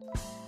you